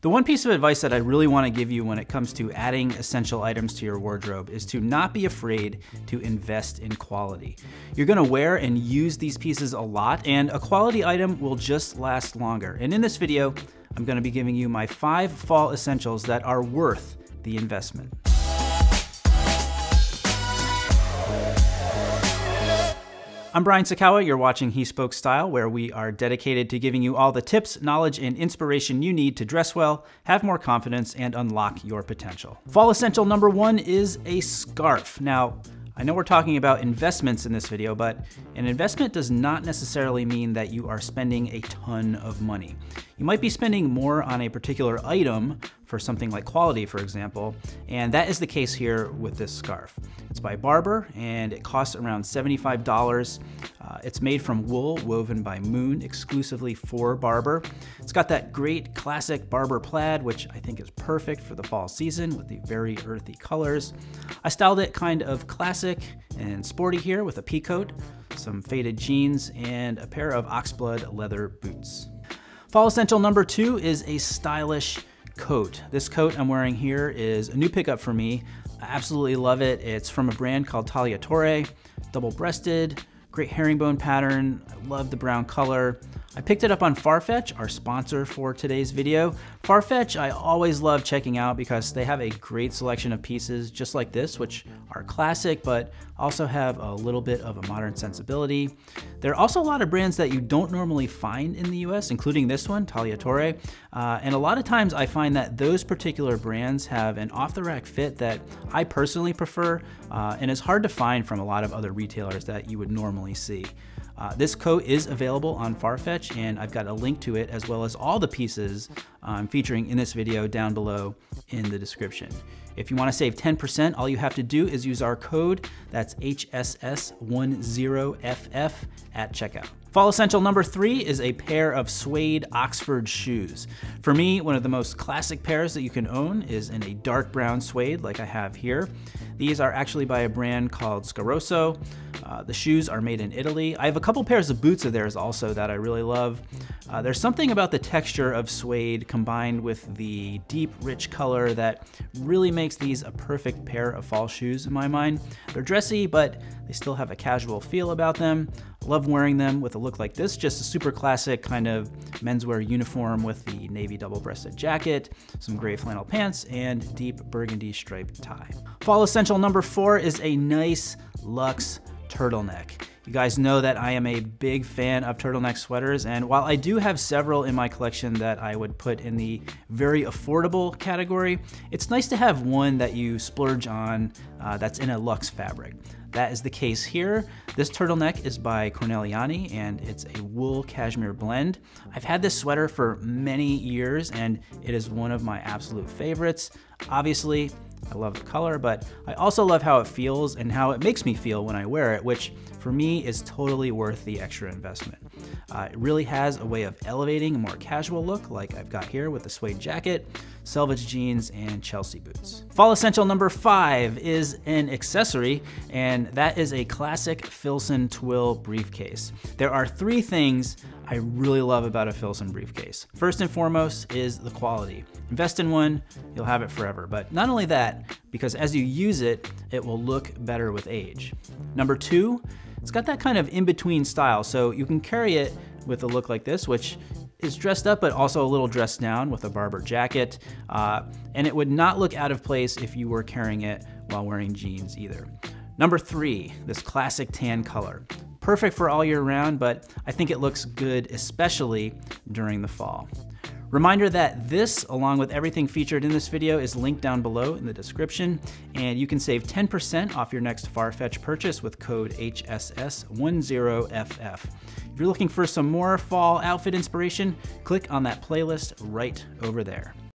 The one piece of advice that I really want to give you when it comes to adding essential items to your wardrobe is to not be afraid to invest in quality. You're going to wear and use these pieces a lot, and a quality item will just last longer. And in this video, I'm going to be giving you my five fall essentials that are worth the investment. I'm Brian Sacawa. you're watching He Spoke Style, where we are dedicated to giving you all the tips, knowledge, and inspiration you need to dress well, have more confidence, and unlock your potential. Fall essential number one is a scarf. Now, I know we're talking about investments in this video, but an investment does not necessarily mean that you are spending a ton of money. You might be spending more on a particular item for something like quality, for example, and that is the case here with this scarf. It's by Barbour and it costs around $75. Uh, it's made from wool woven by Moon exclusively for Barbour. It's got that great classic Barbour plaid, which I think is perfect for the fall season with the very earthy colors. I styled it kind of classic and sporty here with a pea coat, some faded jeans, and a pair of oxblood leather boots. Fall essential number two is a stylish coat. This coat I'm wearing here is a new pickup for me. I absolutely love it. It's from a brand called Tagliatore, double-breasted, great herringbone pattern. I love the brown color. I picked it up on Farfetch, our sponsor for today's video. Farfetch I always love checking out because they have a great selection of pieces just like this, which are classic, but also have a little bit of a modern sensibility. There are also a lot of brands that you don't normally find in the US, including this one, Tagliatore. Uh, and a lot of times I find that those particular brands have an off-the-rack fit that I personally prefer uh, and is hard to find from a lot of other retailers that you would normally see. Uh, this coat is available on Farfetch and I've got a link to it as well as all the pieces I'm featuring in this video down below in the description. If you want to save 10%, all you have to do is use our code, that's HSS10FF at checkout. Fall essential number three is a pair of suede Oxford shoes. For me, one of the most classic pairs that you can own is in a dark brown suede like I have here. These are actually by a brand called Scarosso. Uh, the shoes are made in Italy. I have a couple pairs of boots of theirs also that I really love. Uh, there's something about the texture of suede combined with the deep, rich color that really makes these a perfect pair of fall shoes in my mind. They're dressy, but they still have a casual feel about them. Love wearing them with a look like this, just a super classic kind of menswear uniform with the navy double-breasted jacket, some gray flannel pants, and deep burgundy striped tie. Fall essential number four is a nice luxe turtleneck. You guys know that I am a big fan of turtleneck sweaters, and while I do have several in my collection that I would put in the very affordable category, it's nice to have one that you splurge on uh, that's in a luxe fabric. That is the case here. This turtleneck is by Corneliani and it's a wool cashmere blend. I've had this sweater for many years and it is one of my absolute favorites. Obviously, I love the color, but I also love how it feels and how it makes me feel when I wear it, which for me is totally worth the extra investment. Uh, it really has a way of elevating a more casual look like I've got here with the suede jacket, selvage jeans, and Chelsea boots. Fall essential number five is an accessory, and that is a classic Filson Twill briefcase. There are three things I really love about a Filson briefcase. First and foremost is the quality. Invest in one, you'll have it forever. But not only that, because as you use it, it will look better with age. Number two, it's got that kind of in-between style, so you can carry it with a look like this, which is dressed up but also a little dressed down with a Barbour jacket, uh, and it would not look out of place if you were carrying it while wearing jeans either. Number three, this classic tan color. Perfect for all year round, but I think it looks good especially during the fall. Reminder that this, along with everything featured in this video, is linked down below in the description, and you can save 10% off your next Farfetch purchase with code HSS10FF. If you're looking for some more fall outfit inspiration, click on that playlist right over there.